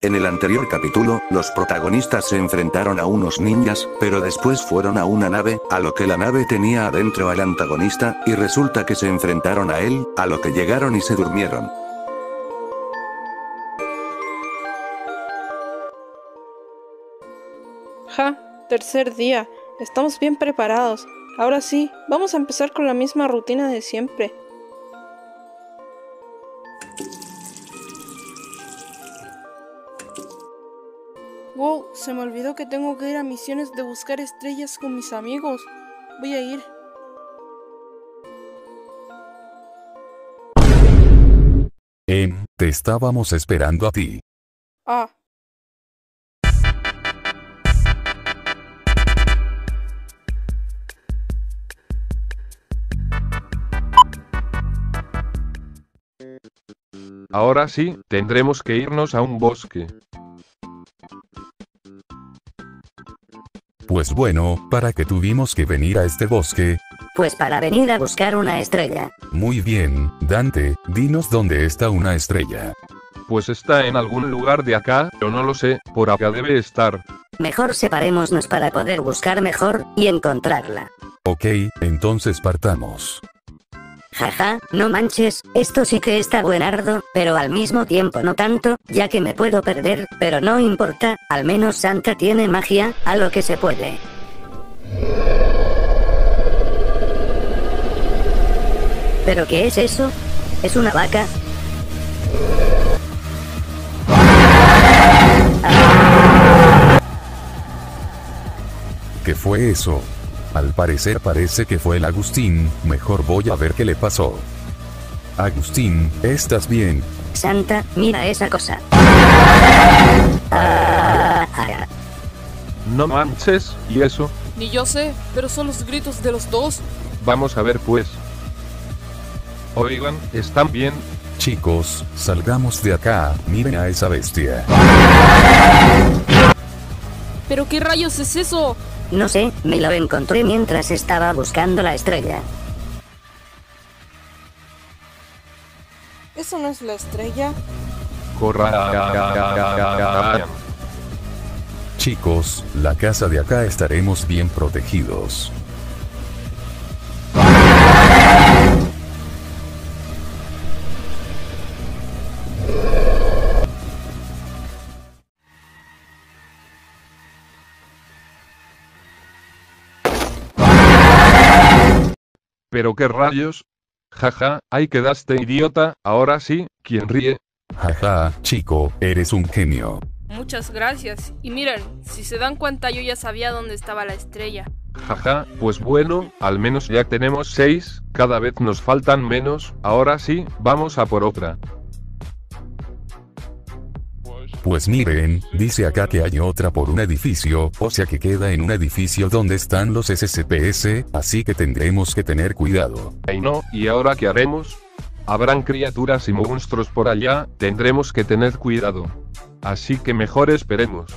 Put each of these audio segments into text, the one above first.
En el anterior capítulo, los protagonistas se enfrentaron a unos ninjas, pero después fueron a una nave, a lo que la nave tenía adentro al antagonista, y resulta que se enfrentaron a él, a lo que llegaron y se durmieron. Ja, tercer día. Estamos bien preparados. Ahora sí, vamos a empezar con la misma rutina de siempre. Wow, se me olvidó que tengo que ir a misiones de buscar estrellas con mis amigos. Voy a ir. Em, te estábamos esperando a ti. Ah, Ahora sí, tendremos que irnos a un bosque. Pues bueno, ¿para qué tuvimos que venir a este bosque? Pues para venir a buscar una estrella. Muy bien, Dante, dinos dónde está una estrella. Pues está en algún lugar de acá, pero no lo sé, por acá debe estar. Mejor separémonos para poder buscar mejor y encontrarla. Ok, entonces partamos. Jaja, no manches, esto sí que está buenardo, pero al mismo tiempo no tanto, ya que me puedo perder, pero no importa, al menos Santa tiene magia, a lo que se puede. ¿Pero qué es eso? ¿Es una vaca? ¿Qué fue eso? Al parecer parece que fue el Agustín, mejor voy a ver qué le pasó. Agustín, ¿estás bien? Santa, mira esa cosa. No manches, ¿y eso? ni yo sé, pero son los gritos de los dos. Vamos a ver pues. Oigan, ¿están bien? Chicos, salgamos de acá, miren a esa bestia. ¿Pero qué rayos es eso? No sé, me lo encontré mientras estaba buscando la estrella. ¿Eso no es la estrella? Corra. Chicos, la casa de acá estaremos bien protegidos. ¿Pero qué rayos? Jaja, ahí quedaste idiota, ahora sí, ¿quién ríe? Jaja, chico, eres un genio. Muchas gracias. Y miren, si se dan cuenta yo ya sabía dónde estaba la estrella. Jaja, pues bueno, al menos ya tenemos seis, cada vez nos faltan menos, ahora sí, vamos a por otra. Pues miren, dice acá que hay otra por un edificio, o sea que queda en un edificio donde están los SCPS, así que tendremos que tener cuidado. Ay no, ¿y ahora qué haremos? Habrán criaturas y monstruos por allá, tendremos que tener cuidado. Así que mejor esperemos.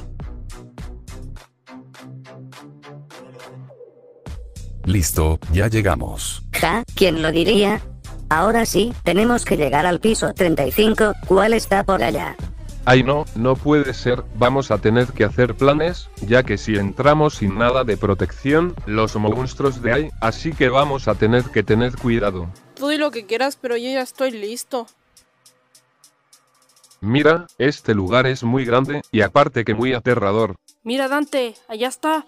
Listo, ya llegamos. Ja, ¿quién lo diría? Ahora sí, tenemos que llegar al piso 35, ¿cuál está por allá? Ay no, no puede ser, vamos a tener que hacer planes, ya que si entramos sin nada de protección, los monstruos de ahí, así que vamos a tener que tener cuidado. Tú di lo que quieras, pero yo ya estoy listo. Mira, este lugar es muy grande, y aparte que muy aterrador. Mira, Dante, allá está.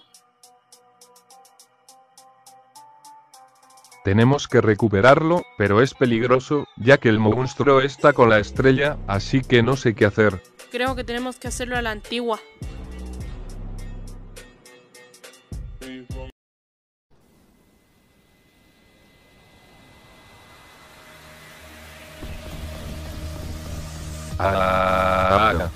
Tenemos que recuperarlo, pero es peligroso, ya que el monstruo está con la estrella, así que no sé qué hacer. Creo que tenemos que hacerlo a la antigua. Ah.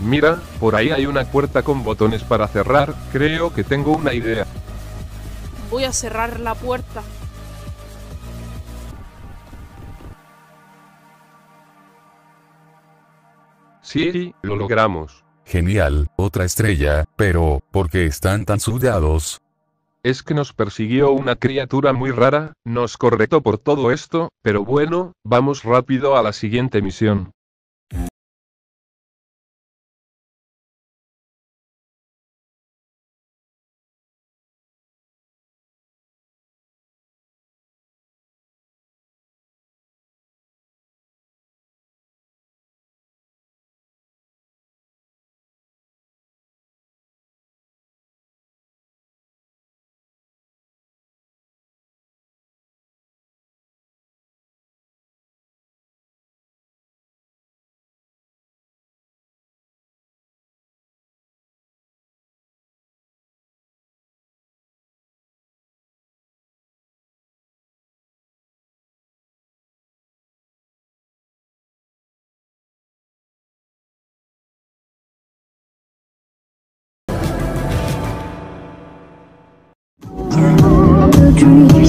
Mira, por ahí hay una puerta con botones para cerrar, creo que tengo una idea. Voy a cerrar la puerta. Sí, lo logramos. Genial, otra estrella, pero, ¿por qué están tan sudados? Es que nos persiguió una criatura muy rara, nos correctó por todo esto, pero bueno, vamos rápido a la siguiente misión. dream